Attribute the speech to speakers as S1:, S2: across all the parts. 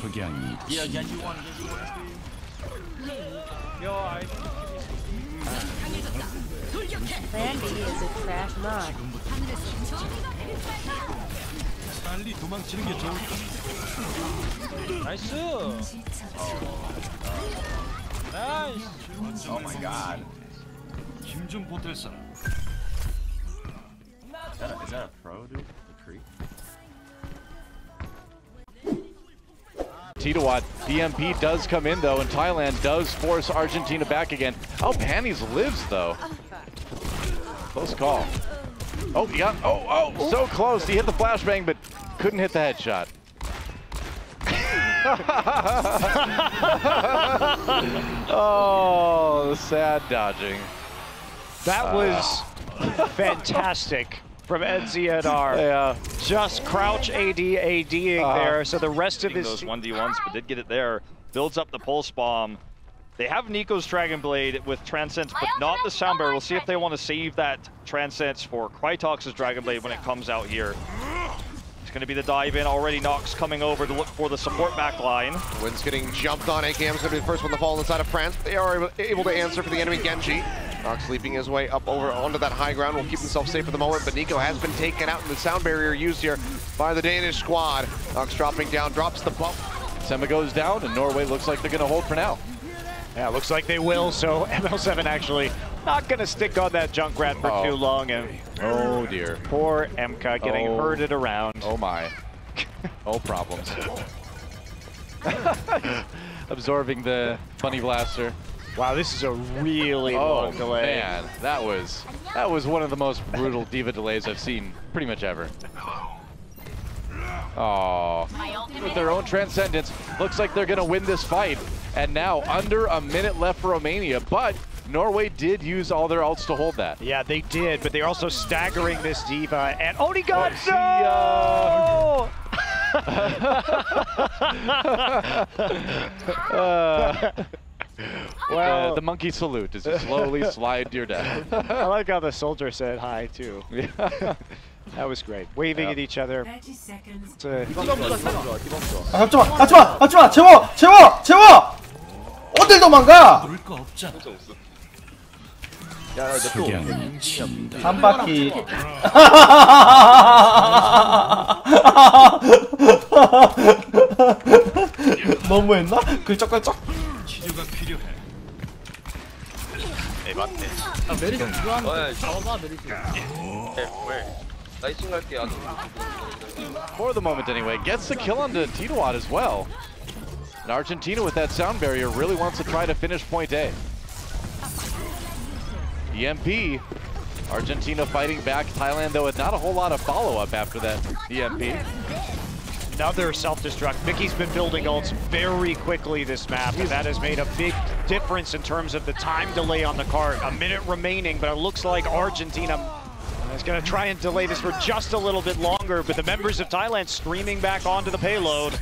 S1: 석양이
S2: Yeah, Genji one, Genji one.
S3: Yo, I
S4: Plan B is a trash mod.
S1: 빨리 도망치는 게 좋을 것
S3: 나이스. 나이스.
S2: Oh my god.
S1: 힘좀 보탤 사람
S2: Is that a, is that a pro, dude? The creep?
S5: Titawat, DMP does come in though, and Thailand does force Argentina back again. Oh, Panties lives though. Close call. Oh, he got, oh, oh, so close. He hit the flashbang, but couldn't hit the headshot. oh, the sad dodging.
S3: That was fantastic from Edzienar.
S5: Yeah.
S3: Just crouch AD ADing
S5: Uh,
S3: there, so the rest of
S6: hitting
S3: his
S6: those 1v1s, but did get it there. Builds up the pulse bomb. They have Nico's Dragon Blade with Transcends, but not the Sound Barrier. We'll see if they want to save that Transcends for Krytox's Dragon Blade when it comes out here. It's going to be the dive in already. Nox coming over to look for the support back line.
S7: Wynn's getting jumped on. AKM's going to be the first one to fall inside of France. They are able- able to answer for the enemy Genji. Nox leaping his way up over onto that high ground. Will keep himself safe for the moment, but Nico has been taken out in the sound barrier used here by the Danish squad. Nox dropping down, drops the bump.
S5: Sema goes down, and Norway looks like they're going to hold for now.
S3: Yeah, looks like they will. So ML7 actually not going to stick on that Junkrat for
S5: Uh-oh.
S3: too oh. long. And
S5: Oh dear.
S3: poor Emka getting
S5: Oh.
S3: herded around.
S5: Oh my. Oh problems. Absorbing the bunny blaster.
S3: Wow, this is a really
S5: Oh
S3: long delay.
S5: man, that was that was one of the most brutal D.Va delays I've seen pretty much ever. Oh, with their own transcendence, looks like they're gonna win this fight. And now under a minute left for Romania, but Norway did use all their ults to hold that.
S3: Yeah, they did, but they're also staggering this D.Va. And oh, he got
S5: See
S3: no!
S5: Uh,
S3: well,
S5: uh, the monkey salute as you slowly slide to your death.
S3: I like how the soldier said hi too.
S5: Yeah.
S3: That was great. Waving
S5: Yeah.
S3: at each other.
S4: 30 seconds.
S3: It's a-
S2: Keep on 좋아, keep on 좋아, keep on 좋아.
S8: 아, 잡지마 잡지마 잡지마 재워 재워 재워 어딜 도망가
S1: 부를 거 없잖아
S2: 야, 또.
S8: 한 바퀴 너무했나? 글쩍글쩍
S1: 필요해
S2: 에, 맞네.
S5: For the moment anyway, gets the kill onto Titawat as well. And Argentina with that sound barrier really wants to try to finish point A. EMP, Argentina fighting back. Thailand though with not a whole lot of follow-up after that E EMP.
S3: Another self-destruct. Mickie's been building ults very quickly this map, and that has made a big difference in terms of the time delay on the card. A minute remaining, but it looks like Argentina is going to try and delay this for just a little bit longer, but the members of Thailand streaming back onto the payload.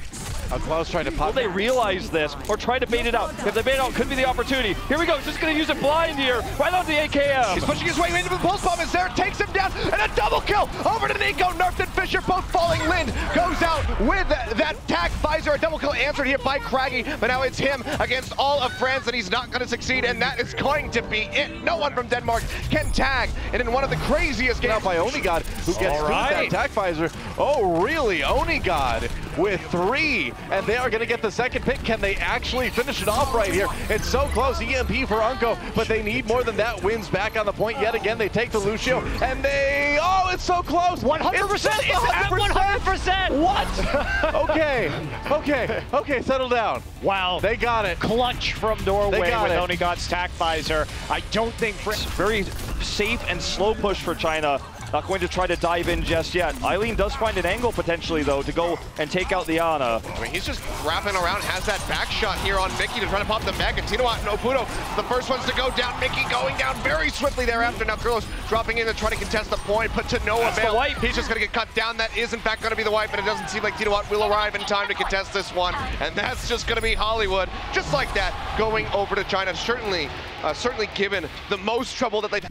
S5: Now Klaus trying to pop.
S6: Will they realize this or try to bait it out? If they bait it out, could be the opportunity. Here we go. Just going to use it blind here. Right on the AKM.
S7: He's pushing his way into the pulse bomb as there takes him down and a double kill over to Nico. Nerfed and Fisher both falling. Lind goes out with that, tac visor. A double kill answered here by Craggy, but now it's him against all of France and he's not going to succeed and that is going to be it. No one from Denmark can tag and in one of the craziest games
S5: out by Onigod, who gets through that
S3: right.
S5: attack visor. Oh, really? Onigod with three, and they are going to get the second pick. Can they actually finish it off right here? It's so close. EMP for Unko, but they need more than that. Wins back on the point yet again. They take the Lucio, and they. Oh, it's so close.
S3: 100%!
S5: It's
S3: It's at 100%!
S5: What? okay, okay, okay. Settle down.
S3: Wow.
S5: They got it.
S3: clutch from Norway with
S5: it.
S3: Onigod's tac visor. I don't think
S6: Very safe and slow push for China. Not going to try to dive in just yet. Eileen does find an angle potentially though to go and take out the Ana.
S7: I mean, he's just wrapping around, has that back shot here on Mickie to try to pop the mega. Tinoat and Oputo, the first ones to go down. Mickie going down very swiftly thereafter. Now Kurlos dropping in to try to contest the point, but to no
S6: That's
S7: avail. He's just going to get cut down. That is, in fact, going to be the wipe, but it doesn't seem like Tinoat will arrive in time to contest this one. And that's just going to be Hollywood, just like that, going over to China. Certainly, uh, certainly given the most trouble that they've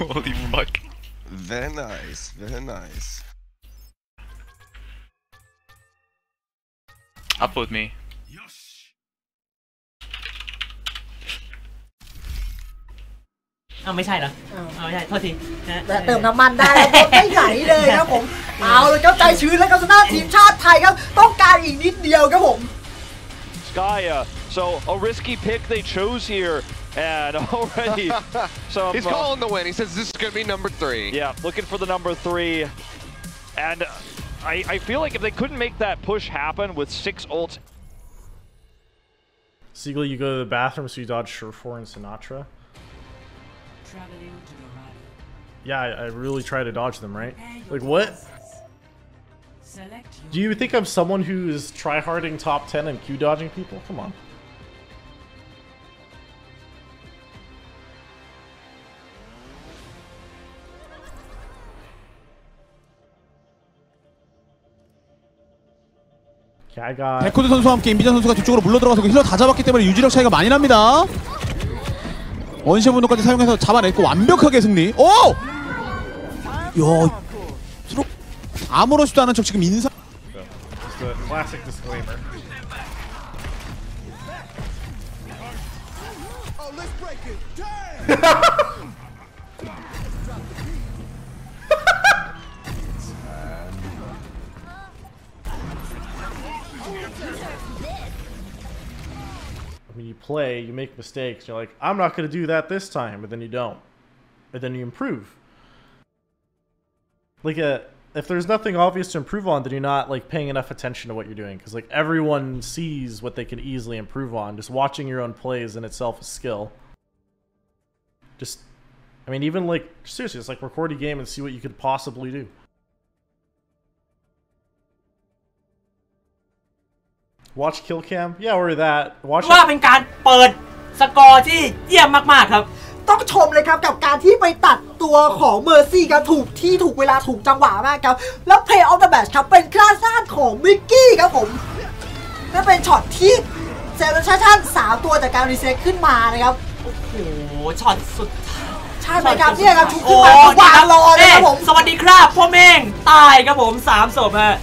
S9: Holy fuck.
S10: Very nice, very nice.
S9: Upload me.
S11: เอาไม่ใช่เหรอเอาไม่ใช่โทษทีนะ
S12: และเติมน้ำมันได้แล้วก็ไม่ไหลเลยครับผม เอาเลยครับใจชื้นแล้วครับสำหรับทีมชาติไทยครับ ต้องการอีกนิดเดียวครับผม
S6: Skya. So a risky pick they chose here, and already some.
S7: He's
S6: uh,
S7: calling the win. He says this is going to be number three.
S6: Yeah, looking for the number three, and I, I feel like if they couldn't make that push happen with six ults,
S13: Seagull, you go to the bathroom, so you dodge Surefour and Sinatraa.
S4: Traveling to Dorado.
S13: Yeah, I, I really try to dodge them, right? Like, what? Do you think I'm someone who's tryharding top 10 and queue dodging people? Come on. Got.
S14: 백호드 선수와 함께 임비전 선수가 뒤쪽으로 물러 들어가서 그 힐러 다 잡았기 때문에 유지력 차이가 많이 납니다. 원시 분노까지 사용해서 잡아냈고 완벽하게 승리. 오! 야, 서로 아무렇지도 않은 척 지금 인사.
S13: play, you make mistakes. You're like, I'm not going to do that this time, but then you don't, and then you improve. Like a, if there's nothing obvious to improve on, then you're not like paying enough attention to what you're doing because like everyone sees what they can easily improve on. Just watching your own plays in itself is skill. Just, I mean, even like seriously, it's like record a game and see what you could possibly do. Watch kill cam, yeah, or that. Watch.
S11: ว่าเป็นการเปิดสกอร์ที่เยี่ยมมากๆครับ
S12: ต้องชมเลยครับกับการที่ไปตัดตัวของเมอร์ซี่ครับถูกที่ถูกเวลาถูกจังหวะมากครับ แล้ว Play of the Match ครับเป็นคลาสซานของมิกกี้ครับผมและเป็นช็อตที่เซเลชั่นสามตัวจากการรีเซ็ตขึ้นมานะครับ
S11: โอ้โหช็อตสุด
S12: ใช่ไหมครับเนี่ยครับชุบ
S11: โอ้
S12: ขึ้นมา
S11: ดี
S12: วางรอเลยครับผม
S11: สวัสดีครับพ่อเม่งตายครับผมสามศพฮะ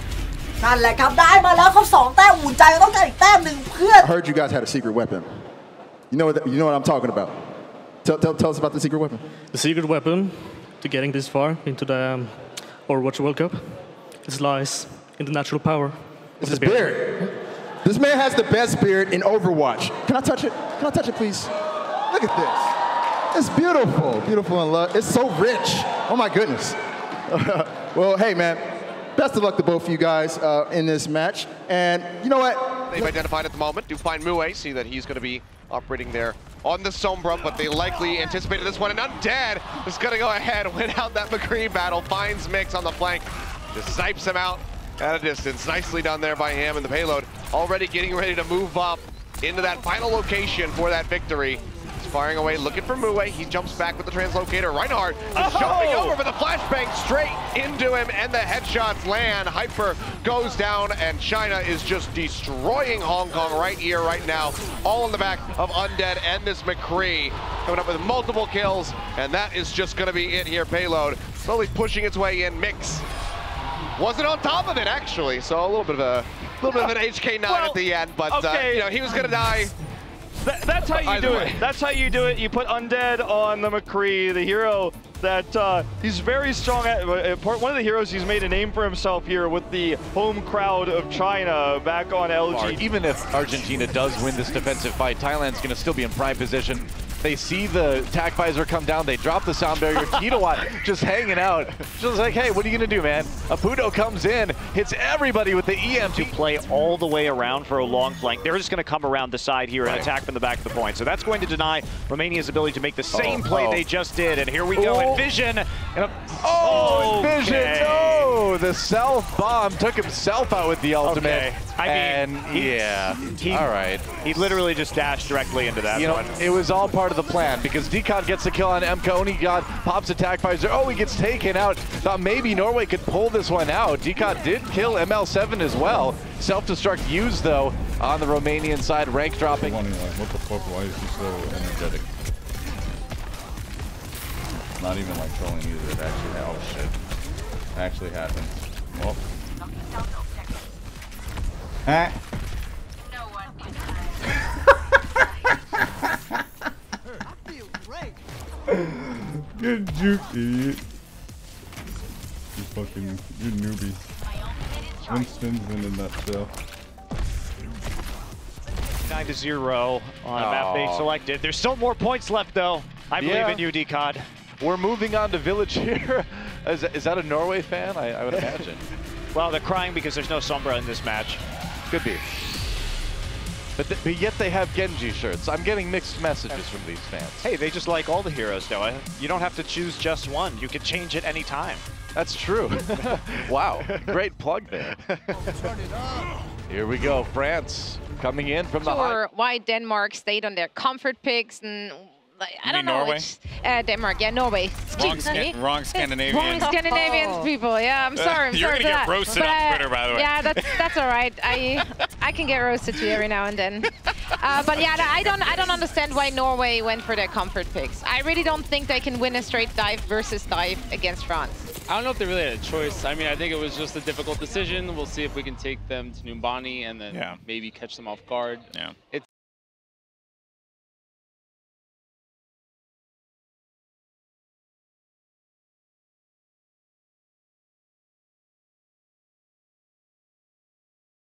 S12: นั่นแหละครับได้มาแล้วเขาสองแต้มอุ่นใจต้องการอีกแต้มหนึ่งเพื่อ
S15: I heard you guys had a secret weapon. You know what? You know what I'm talking about. Tell, tell, tell us about the secret weapon.
S16: The secret weapon to getting this far into the um, Overwatch World Cup is lies in the natural power.
S15: It's
S16: of
S15: his
S16: the
S15: beard. This man has the best beard in Overwatch. Can I touch it? Can I touch it, please? Look at this. It's beautiful, beautiful and love. It's so rich. Oh my goodness. well, hey man, best of luck to both of you guys uh, in this match. And you know what?
S7: They've identified at the moment. Do find Mue. See that he's going to be operating there on the Sombra, but they likely anticipated this one. And Undead is going to go ahead, win out that McCree battle, finds Mix on the flank, just snipes him out at a distance. Nicely done there by him and the payload. Already getting ready to move up into that final location for that victory. Firing away, looking for Mue. He jumps back with the translocator. Reinhardt
S6: Oh!
S7: jumping over for the flashbang straight into him, and the headshots land. Hyper goes down, and China is just destroying Hong Kong right here, right now. All in the back of Undead and this McCree. Coming up with multiple kills, and that is just going to be it here. Payload slowly pushing its way in. Mix wasn't on top of it, actually, so a little bit of a little bit of an HK9 at the end, but uh, you know, he was going to die.
S6: That, that's how you do
S7: way.
S6: it. That's how you do it. You put Undead on the McCree, the hero that uh, he's very strong at. uh, One of the heroes he's made a name for himself here with the home crowd of China back on LG.
S5: Even if Argentina does win this defensive fight, Thailand's going to still be in prime position. They see the tac visor come down, they drop the sound barrier. Titawat just hanging out. Just like, hey, what are you going to do, man? Apudo comes in, hits everybody with the EM
S3: to play all the way around for a long flank. They're just going to come around the side here and
S5: Right.
S3: attack from the back of the point. So that's going to deny Romania's ability to make the same
S5: Oh,
S3: play
S5: oh.
S3: they just did. And here we go.
S5: Oh.
S3: Envision. And
S5: Oh, Vision!
S3: Okay.
S5: No! The self bomb took himself out with the ultimate.
S3: Okay. I mean,
S5: and
S3: he-
S5: yeah,
S3: he-
S5: all right.
S3: He literally just dashed directly into that
S5: You know, it was all part of the plan because Decon gets the kill on MK. Onigod pops attack visor. Oh, he gets taken out. Thought maybe Norway could pull this one out. Decon did kill ML7 as well. Self-destruct used though on the Romanian side, rank dropping.
S17: What the fuck? Why is he so energetic?
S9: Not even like trolling either. It actually, oh shit. It actually happened. Well. Ah. Good juke, idiot. You fucking, you newbie. Winston's in a nutshell.
S3: 9 to 0 on a map they
S5: Oh.
S3: selected. There's still more points left, though. I believe
S5: Yeah.
S3: in you, Decod.
S5: We're moving on to Village here. Is, is that a Norway fan? I, I would imagine.
S3: Well, they're crying because there's no Sombra in this match.
S5: Could be. But, th- but yet they have Genji shirts. I'm getting mixed messages from these fans.
S3: Hey, they just like all the heroes, Noah. You don't have to choose just one. You can change it anytime.
S5: That's true. wow, great plug there. Here we go, France coming in from the high.
S17: why Denmark stayed on their comfort picks and like, I don't know.
S18: Norway?
S17: It's, uh, Denmark, yeah, Norway.
S18: Wrong,
S17: Jeez,
S18: Sca- wrong Scandinavian.
S17: Wrong Scandinavian people. Yeah, I'm sorry. I'm
S18: You're
S17: sorry
S18: gonna get
S17: that.
S18: roasted
S17: But,
S18: on
S17: uh,
S18: Twitter, by the way.
S17: Yeah, that's that's all right. I I can get roasted too every now and then. Uh, but yeah, I don't I don't understand why Norway went for their comfort picks. I really don't think they can win a straight dive versus dive against France.
S19: I don't know if they really had a choice. I mean, I think it was just a difficult decision. We'll see if we can take them to Numbani and then maybe catch them off guard.
S18: Yeah.
S19: It's